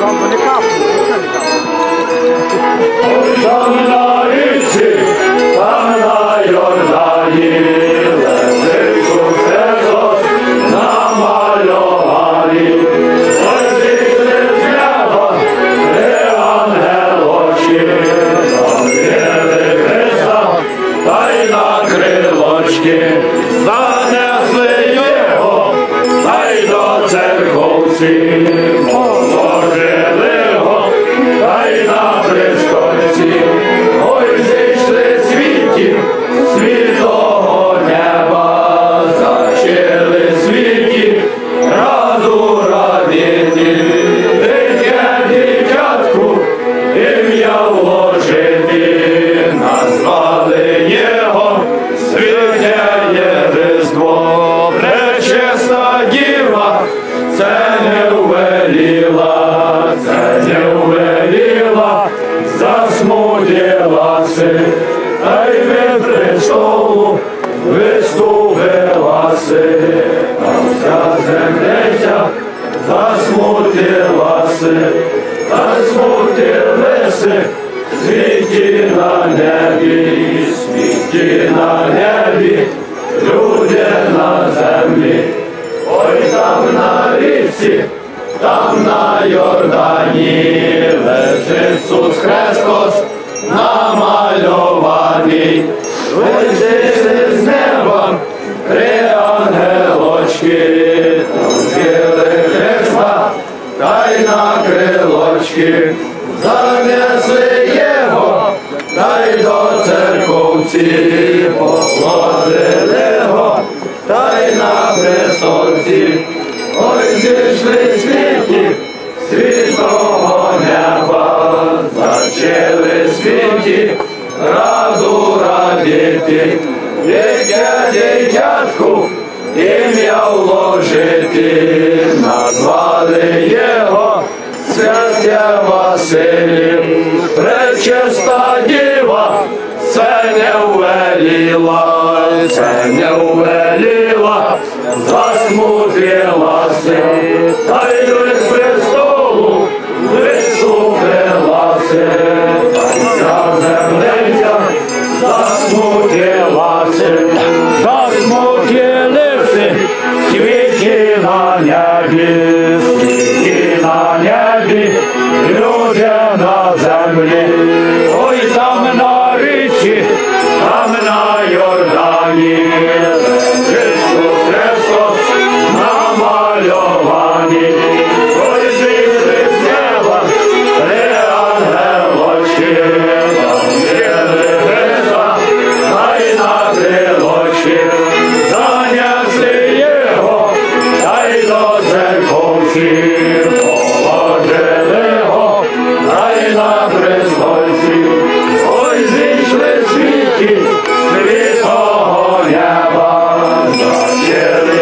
Зранку не капнуть, нічого не це не засмутілася, та й від престолу виступилася, та вся землиця засмутилася, та смутилися, світі на небі, світі на небі, люди на землі. Ой, там на річці, там на Йордані, Ісус Христос намальований. Вийшли з неба три ангелочки, вчили Христа, та й на крилочки, занесли його, та й до церковці, положили його, та й на престолці, ой, зійшли світі, неба, зачили світі, раду радіти, яке дитятку, ім'я вложити, назвали його святе Василів, пречиста діва, це не увеліла, це не увеліла, засмутилася, та й небі, люди на землі, ой там на річці, там на Йордані, Ісус Христос намальований, ой зійшли з неба, три ангелочки, Завіли Христа, та на крилочки, занесли його, та й до церковці, зійшли